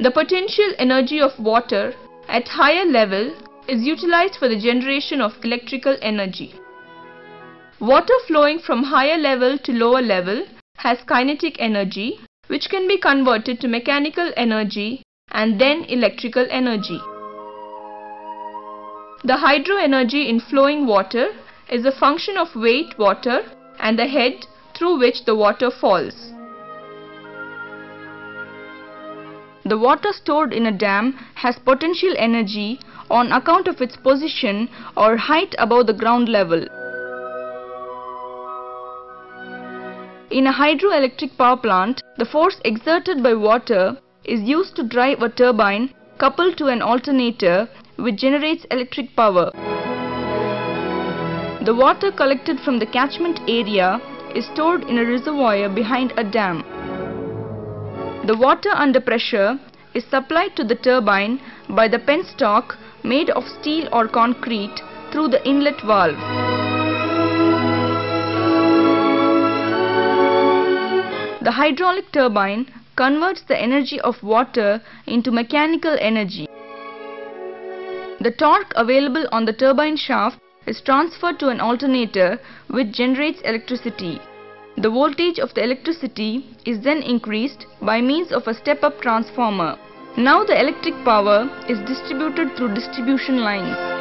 The potential energy of water at higher level is utilized for the generation of electrical energy. Water flowing from higher level to lower level has kinetic energy which can be converted to mechanical energy and then electrical energy. The hydro energy in flowing water is a function of weight water and the head through which the water falls. The water stored in a dam has potential energy on account of its position or height above the ground level. In a hydroelectric power plant, the force exerted by water is used to drive a turbine coupled to an alternator which generates electric power. The water collected from the catchment area is stored in a reservoir behind a dam. The water under pressure is supplied to the turbine by the penstock made of steel or concrete through the inlet valve. The hydraulic turbine converts the energy of water into mechanical energy. The torque available on the turbine shaft is transferred to an alternator which generates electricity. The voltage of the electricity is then increased by means of a step-up transformer. Now the electric power is distributed through distribution lines.